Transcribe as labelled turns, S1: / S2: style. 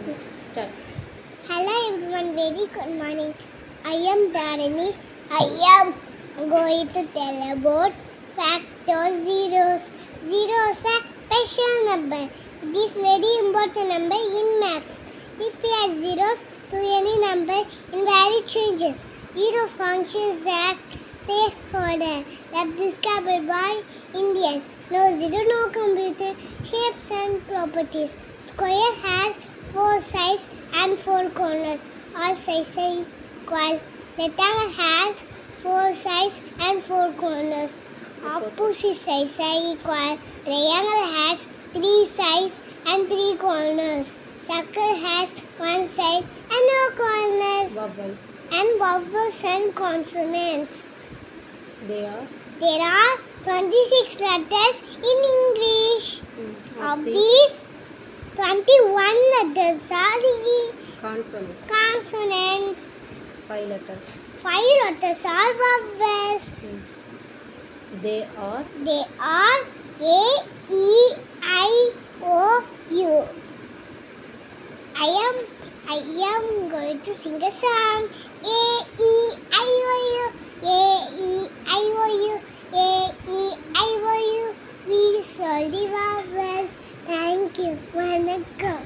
S1: Start.
S2: Hello everyone, very good morning. I am Dharani. I am going to tell about factor zeros. Zeros are special number. This very important number in maths. If we add zeros to any number, in value changes. Zero functions as placeholder that discovered by Indians. No zero, no computer. Shapes and properties. Square has four sides and four corners. All sides are equal. Rectangle has four sides and four corners. Opposite sides are equal. Triangle has three sides and three corners. Circle has one side and no corners.
S1: Vowels.
S2: And vowels and consonants.
S1: They are.
S2: There are 26 letters in English.
S1: mm,
S2: Of
S1: the
S2: these, 21 letters are the
S1: consonants.
S2: consonants.
S1: Five letters.
S2: Five letters are vowels.
S1: Mm. They are.
S2: They are A, E, I, O, U. I am I am going to sing a song. A, E, you wanna go?